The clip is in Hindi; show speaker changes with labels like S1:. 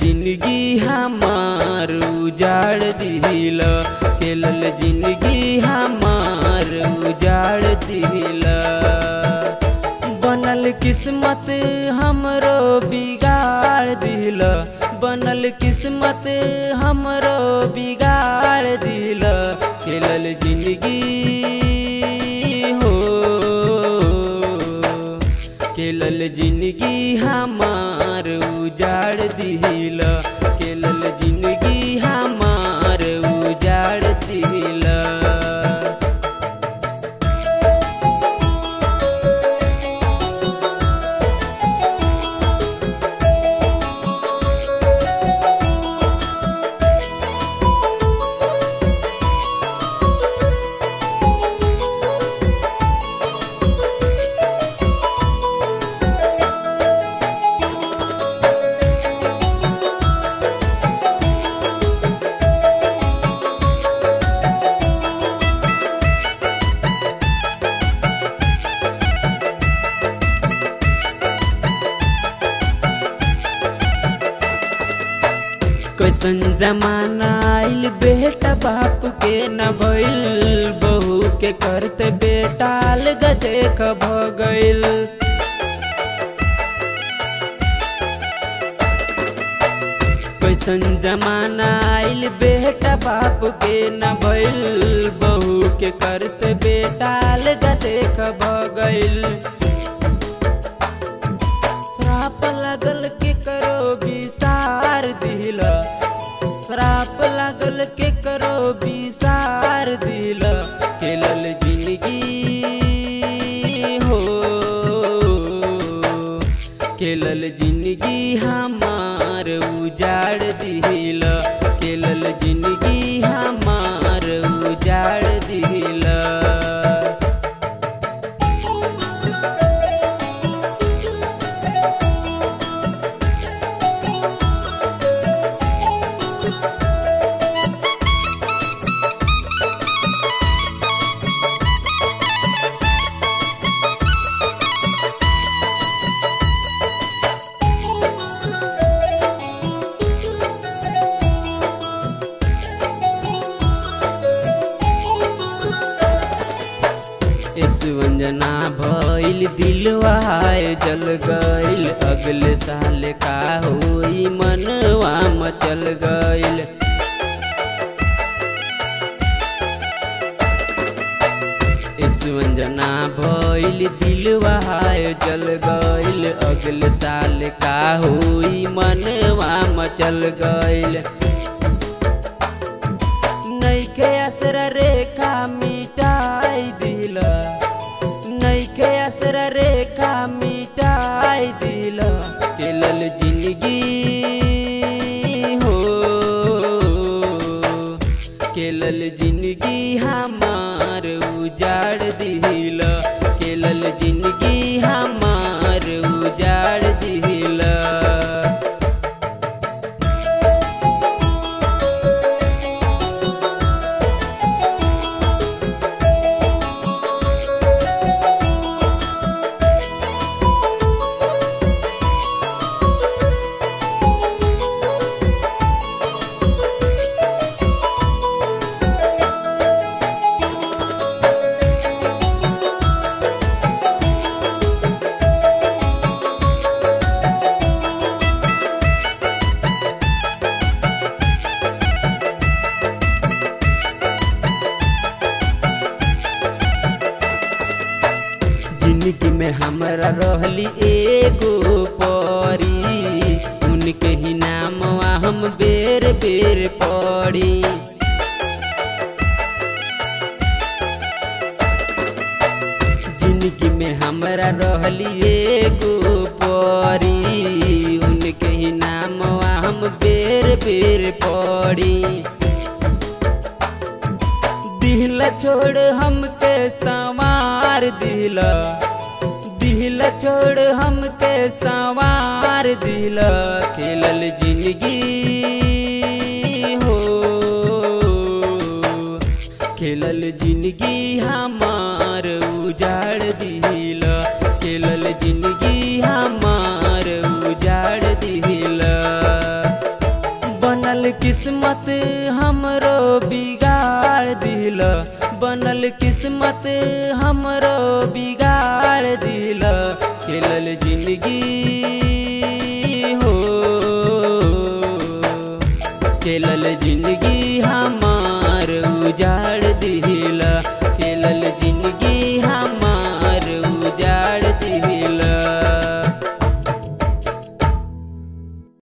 S1: ज़िंदगी हमार उजाड़ दिल खेल ज़िंदगी हमार उजाड़ दिल। बनल किस्मत हमरो बिगाड़ दिल, बनल किस्मत हमरो बिगाड़ खेलल ज़िंदगी हमार उजाड़ दिल कैसन जमाना आइल बेटा बाप के न भइल बहू के करते बेटाल गदेख भ गइल कैसन जमाना आइल बेटा बाप के न भइल बहू के करते लगल के करो विसार दिल, खेलल ज़िंदगी हो। खेलल ज़िंदगी हमार उजाड़ दिल, खेलल ज़िंदगी वंजना भइल दिलवाए जल गइल। अगले साल का होई मनवा मचल गइल। वंजना भइल दिलवाए जल गइल। अगले साल का होई मनवा मचल गइल। नैखे असर रेखा दिल नैखे असर रेखा ज़िंदगी में हमरा रहली एगो परी। उनके ही नामवा हम बेर बेर पड़ी। ज़िंदगी में हमरा रहली एगो परी। उनके ही नामवा हम बेर बेर पड़ी। दिल छोड़ हमके संवार दिल। दिल छोड़ हमके संवार दिल खेलल ज़िंदगी हो। खेलल ज़िंदगी बनल किस्मत हमरो बिगाड़ दिल खेलल ज़िंदगी हो। खेलल ज़िंदगी